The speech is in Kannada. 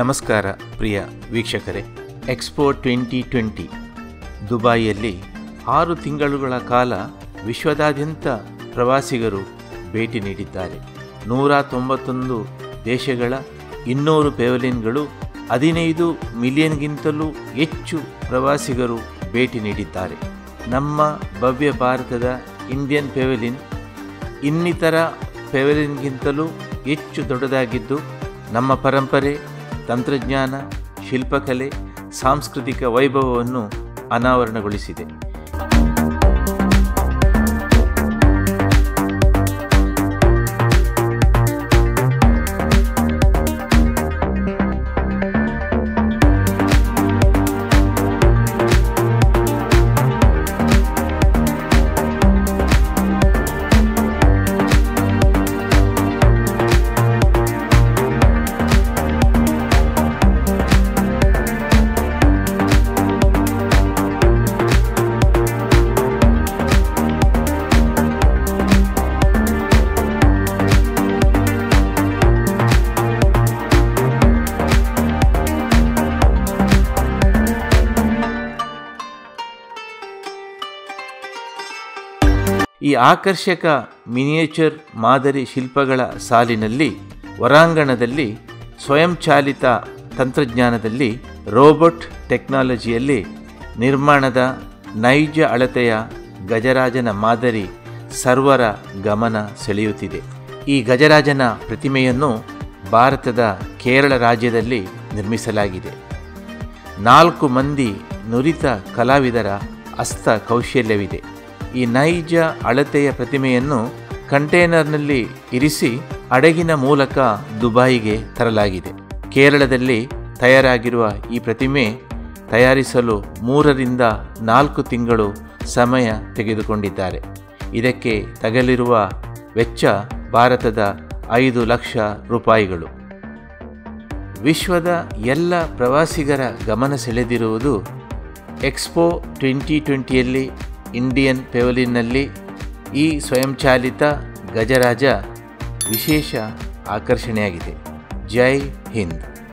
ನಮಸ್ಕಾರ, ಪ್ರಿಯ ವೀಕ್ಷಕರೇ. ಎಕ್ಸ್ಪೋ ಟ್ವೆಂಟಿ ಟ್ವೆಂಟಿ ದುಬಾಯಿಯಲ್ಲಿ ಆರು ತಿಂಗಳುಗಳ ಕಾಲ ವಿಶ್ವದಾದ್ಯಂತ ಪ್ರವಾಸಿಗರು ಭೇಟಿ ನೀಡಿದ್ದಾರೆ. ನೂರ ತೊಂಬತ್ತೊಂದು ದೇಶಗಳ ಇನ್ನೂರು ಪೆವಲಿನ್ಗಳು ಹದಿನೈದು ಮಿಲಿಯನ್ಗಿಂತಲೂ ಹೆಚ್ಚು ಪ್ರವಾಸಿಗರು ಭೇಟಿ ನೀಡಿದ್ದಾರೆ. ನಮ್ಮ ಭವ್ಯ ಭಾರತದ ಇಂಡಿಯನ್ ಪೆವಲಿನ್ ಇನ್ನಿತರ ಪೆವಲಿನ್ಗಿಂತಲೂ ಹೆಚ್ಚು ದೊಡ್ಡದಾಗಿದ್ದು, ನಮ್ಮ ಪರಂಪರೆ ತಂತ್ರಜ್ಞಾನ ಶಿಲ್ಪಕಲೆ ಸಾಂಸ್ಕೃತಿಕ ವೈಭವವನ್ನು ಅನಾವರಣಗೊಳಿಸಿದೆ. ಈ ಆಕರ್ಷಕ ಮಿನಿಯೇಚರ್ ಮಾದರಿ ಶಿಲ್ಪಗಳ ಸಾಲಿನಲ್ಲಿ, ಹೊರಾಂಗಣದಲ್ಲಿ, ಸ್ವಯಂಚಾಲಿತ ತಂತ್ರಜ್ಞಾನದಲ್ಲಿ, ರೋಬೋಟ್ ಟೆಕ್ನಾಲಜಿಯಲ್ಲಿ ನಿರ್ಮಾಣದ ನೈಜ ಅಳತೆಯ ಗಜರಾಜನ ಮಾದರಿ ಸರ್ವರ ಗಮನ ಸೆಳೆಯುತ್ತಿದೆ. ಈ ಗಜರಾಜನ ಪ್ರತಿಮೆಯನ್ನು ಭಾರತದ ಕೇರಳ ರಾಜ್ಯದಲ್ಲಿ ನಿರ್ಮಿಸಲಾಗಿದೆ. ನಾಲ್ಕು ಮಂದಿ ನುರಿತ ಕಲಾವಿದರ ಅಸ್ತ ಕೌಶಲ್ಯವಿದೆ. ಈ ನೈಜ ಅಳತೆಯ ಪ್ರತಿಮೆಯನ್ನು ಕಂಟೇನರ್ನಲ್ಲಿ ಇರಿಸಿ ಹಡಗಿನ ಮೂಲಕ ದುಬಾಯಿಗೆ ತರಲಾಗಿದೆ. ಕೇರಳದಲ್ಲಿ ತಯಾರಾಗಿರುವ ಈ ಪ್ರತಿಮೆ ತಯಾರಿಸಲು ಮೂರರಿಂದ ನಾಲ್ಕು ತಿಂಗಳು ಸಮಯ ತೆಗೆದುಕೊಂಡಿದ್ದಾರೆ. ಇದಕ್ಕೆ ತಗಲಿರುವ ವೆಚ್ಚ ಭಾರತದ ಐದು ಲಕ್ಷ ರೂಪಾಯಿಗಳು. ವಿಶ್ವದ ಎಲ್ಲ ಪ್ರವಾಸಿಗರ ಗಮನ ಸೆಳೆದಿರುವುದು ಎಕ್ಸ್ಪೋ ಟ್ವೆಂಟಿ ಟ್ವೆಂಟಿಯಲ್ಲಿ ಇಂಡಿಯನ್ ಪೆವಲಿನಲ್ಲಿ ಈ ಸ್ವಯಂಚಾಲಿತ ಗಜರಾಜ ವಿಶೇಷ ಆಕರ್ಷಣೆಯಾಗಿದೆ. ಜೈ ಹಿಂದ್.